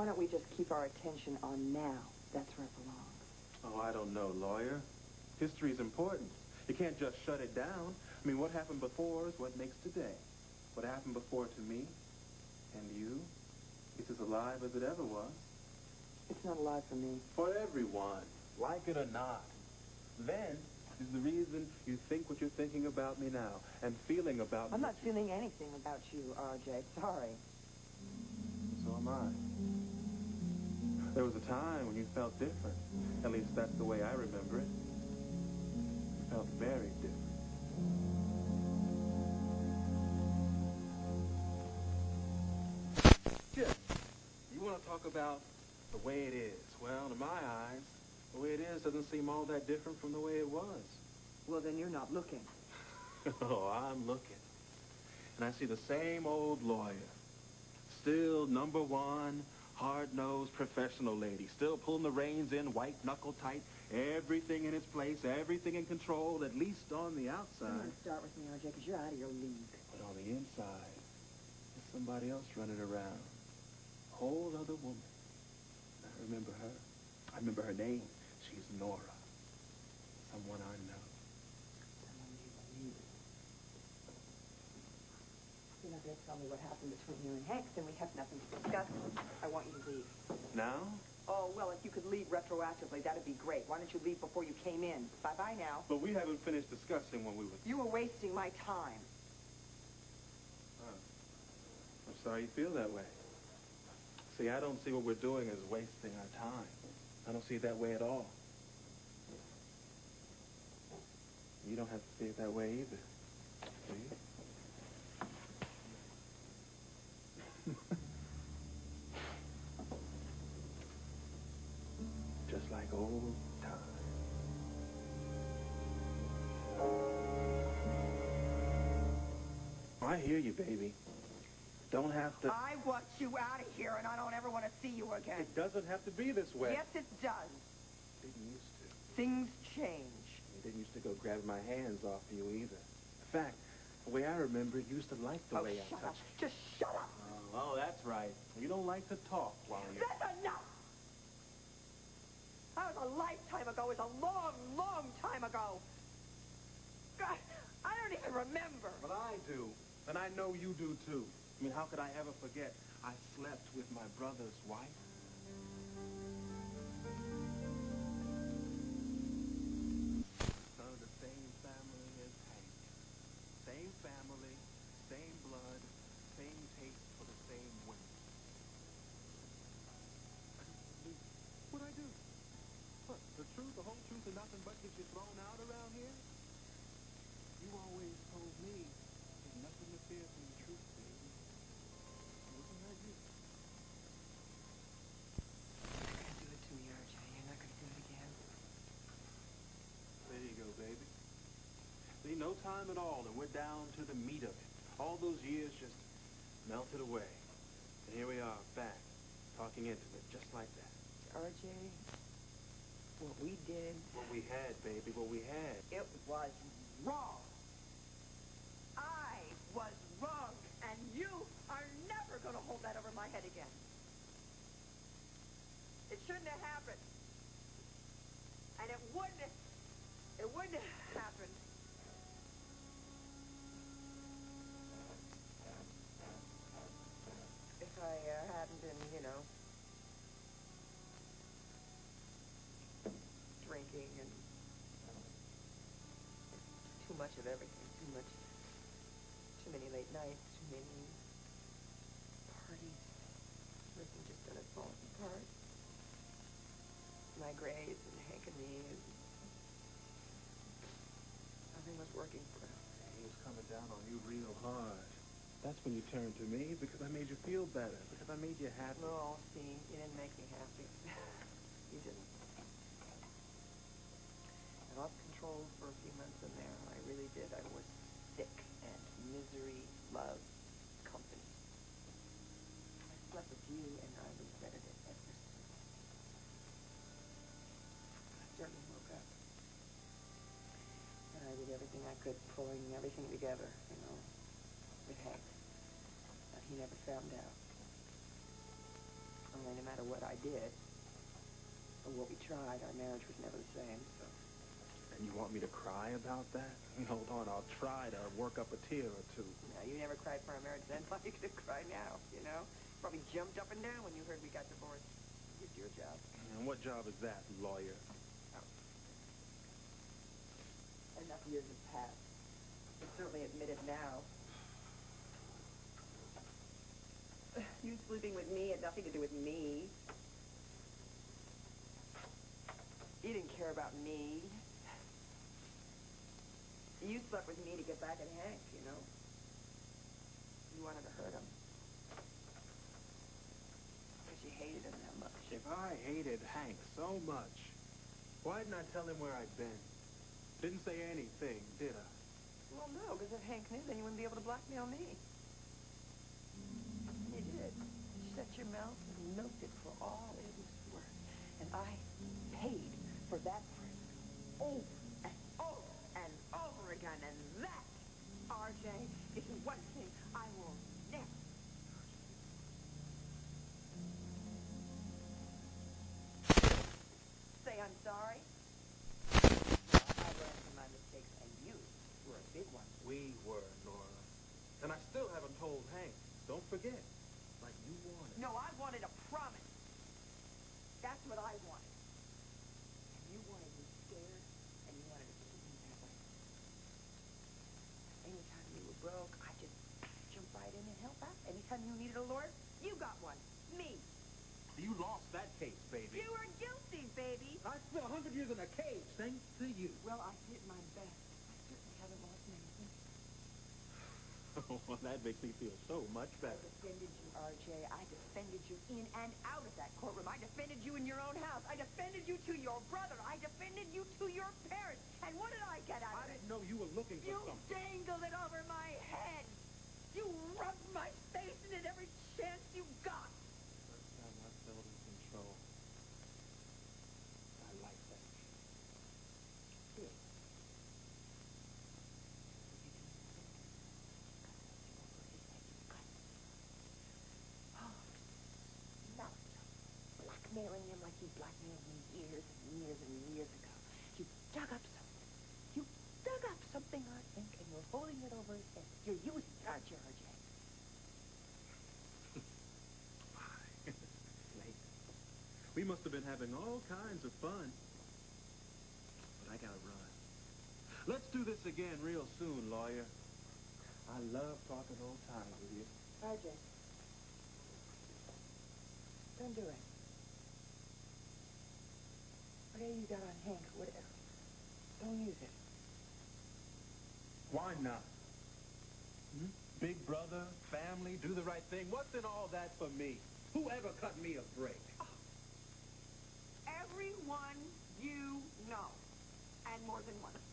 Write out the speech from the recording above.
Why don't we just keep our attention on now? That's where it belongs. Oh, I don't know, lawyer. History's important. You can't just shut it down. I mean, what happened before is what makes today. What happened before to me and you is as alive as it ever was. It's not alive for me. For everyone, like it or not. Then is the reason you think what you're thinking about me now and feeling about me. I'm not feeling anything about you, RJ. Sorry. So am I. There was a time when you felt different. At least that's the way I remember it. You felt very different. Jim, you want to talk about the way it is? Well, to my eyes, the way it is doesn't seem all that different from the way it was. Well, then you're not looking. oh, I'm looking. And I see the same old lawyer. Still number one, hard-nosed professional lady. Still pulling the reins in, white knuckle tight. Everything in its place, everything in control, at least on the outside. even start with me, RJ, because you're out of your league. But on the inside, there's somebody else running around. A whole other woman. I remember her. I remember her name. She's Nora. Someone I know. Someone you believe. You're not going to tell me what happened between you and Hank, then we have nothing to discuss. I want you to leave. Now? Oh, well, if you could leave retroactively, that'd be great. Why don't you leave before you came in? Bye-bye now. But we haven't finished discussing when we were... You were wasting my time. I'm sorry you feel that way. See, I don't see what we're doing as wasting our time. I don't see it that way at all. You don't have to see it that way either, do you? I hear you, baby. Don't have to... I want you out of here, and I don't ever want to see you again. It doesn't have to be this way. Yes, it does. It didn't used to. Things change. It didn't used to go grabbing my hands off you either. In fact, the way I remember it, you used to like the oh, way I shut up. touched Just shut up. you. Oh, that's right. You don't like to talk while you're... That's enough. That was a lifetime ago. It was a long, long time ago. God, I don't even remember. But I do. And I know you do, too. I mean, how could I ever forget I slept with my brother's wife? Same family. Same family, same blood, same taste for the same women. What'd I do? The truth, the whole truth, and nothing but gets you thrown out around here? You always told me to from the truth, baby. Wasn't that you? do it to me, RJ. You're not going to do it again. There you go, baby. See, no time at all, and we're down to the meat of it. All those years just melted away. And here we are, back, talking intimate, just like that. RJ, what we did, What we had, baby, what we had. it was wrong. I was wrong, and you are never going to hold that over my head again. It shouldn't have happened. And it wouldn't, it wouldn't have happened. If I uh, hadn't been, you know, drinking and too much of everything, too much, too many late nights, too many parties. Everything just started falling apart. My grades and Hank and me, and nothing was working for us. He was coming down on you real hard. That's when you turned to me, because I made you feel better, because I made you happy. No, see, you didn't make me happy. you didn't. I lost control for a few months in there. I really did. I was sick, and misery loved company. I slept with you, and I regretted it ever since. I certainly woke up. And I did everything I could, pulling everything together, you know, with Hank. But he never found out. Only no matter what I did or what we tried, our marriage was never the same, so. And you want me to cry about that? Hold on, I'll try to work up a tear or two. Now, you never cried for our marriage then. Why are you going to cry now, you know? Probably jumped up and down when you heard we got divorced. Did your job. And what job is that, lawyer? Enough years have passed. You certainly admit it now. You sleeping with me had nothing to do with me. You didn't care about me. You slept with me to get back at Hank, you know. You wanted to hurt him. Because you hated him that much. If I hated Hank so much, why didn't I tell him where I'd been? Didn't say anything, did I? Well, no, because if Hank knew, then you wouldn't be able to blackmail me. You did. Shut your mouth and milked it for all it was worth. And I paid for that friend over and over and over again. And that, RJ, is one thing I will never. Say I'm sorry. I learned from my mistakes, and you were a big one. We were, Nora. And I still haven't told Hank. Don't forget. Like you wanted. No, I wanted a promise. That's what I wanted. And you wanted me scared, and you wanted to keep me that way. Anytime you were broke, I just jump right in and help Anytime you needed a lawyer, you got one. Me. You lost that case, baby. You were guilty, baby. I spent a hundred years in a cage thanks to you. Well, I did my best. I certainly haven't lost many. well, that makes me feel so much better. I defended you, RJ. I defended you in and out of that courtroom. I defended you in your own house. I defended you to your brother. I defended you to your parents. And what did I get out I of it? I didn't know you were looking for You something. You dangled it over my head. You rubbed my face in it every chance you got. First time I felt in control. I like that. Big. Now, blackmailing him blackmailed me years and years and years ago. You dug up something. You dug up something on Hank and you're holding it over his head. You're using it, aren't you, RJ? Why? Late. We must have been having all kinds of fun. But I gotta run. Let's do this again real soon, lawyer. I love talking old times with you. RJ. Don't do it. Whatever you got on Hank, whatever. Don't use it. Why not? Hmm? Big brother, family, do the right thing. What's in all that for me? Whoever cut me a break? Everyone you know. And more than one.